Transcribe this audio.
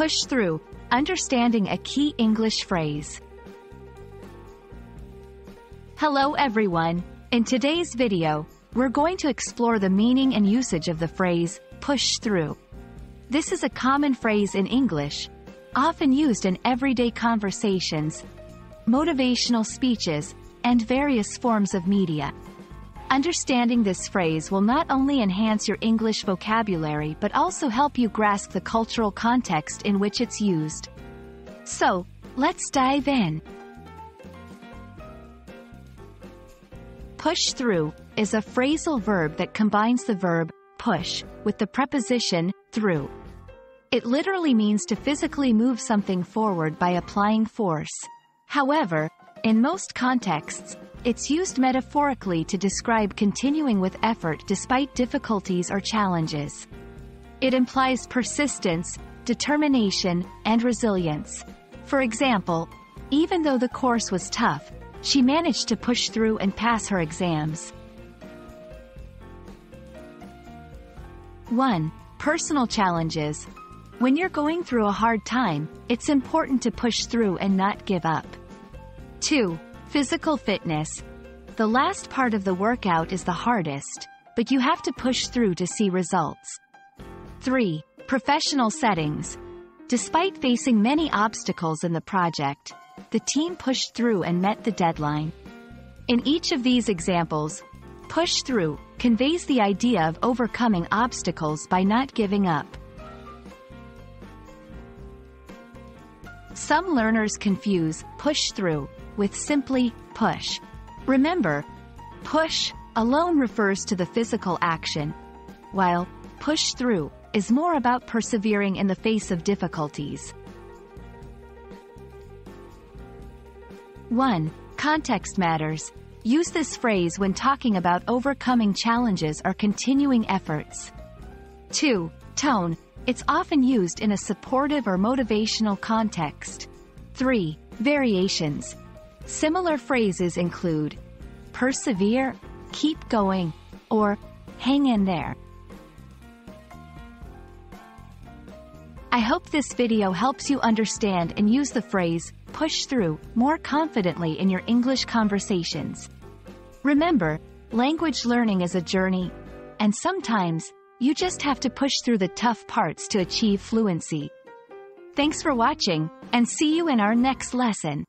Push through, understanding a key English phrase. Hello everyone. In today's video, we're going to explore the meaning and usage of the phrase, push through. This is a common phrase in English, often used in everyday conversations, motivational speeches, and various forms of media. Understanding this phrase will not only enhance your English vocabulary but also help you grasp the cultural context in which it's used. So, let's dive in. Push through is a phrasal verb that combines the verb push with the preposition through. It literally means to physically move something forward by applying force. However, in most contexts, it's used metaphorically to describe continuing with effort despite difficulties or challenges. It implies persistence, determination, and resilience. For example, even though the course was tough, she managed to push through and pass her exams. 1. Personal challenges. When you're going through a hard time, it's important to push through and not give up. 2. Physical fitness. The last part of the workout is the hardest, but you have to push through to see results. 3. Professional settings. Despite facing many obstacles in the project, the team pushed through and met the deadline. In each of these examples, push through conveys the idea of overcoming obstacles by not giving up. Some learners confuse push through with simply push. Remember, push alone refers to the physical action, while push through is more about persevering in the face of difficulties. 1. Context matters. Use this phrase when talking about overcoming challenges or continuing efforts. 2. Tone. It's often used in a supportive or motivational context. 3. Variations. Similar phrases include persevere, keep going, or hang in there. I hope this video helps you understand and use the phrase push through more confidently in your English conversations. Remember, language learning is a journey, and sometimes you just have to push through the tough parts to achieve fluency. Thanks for watching, and see you in our next lesson.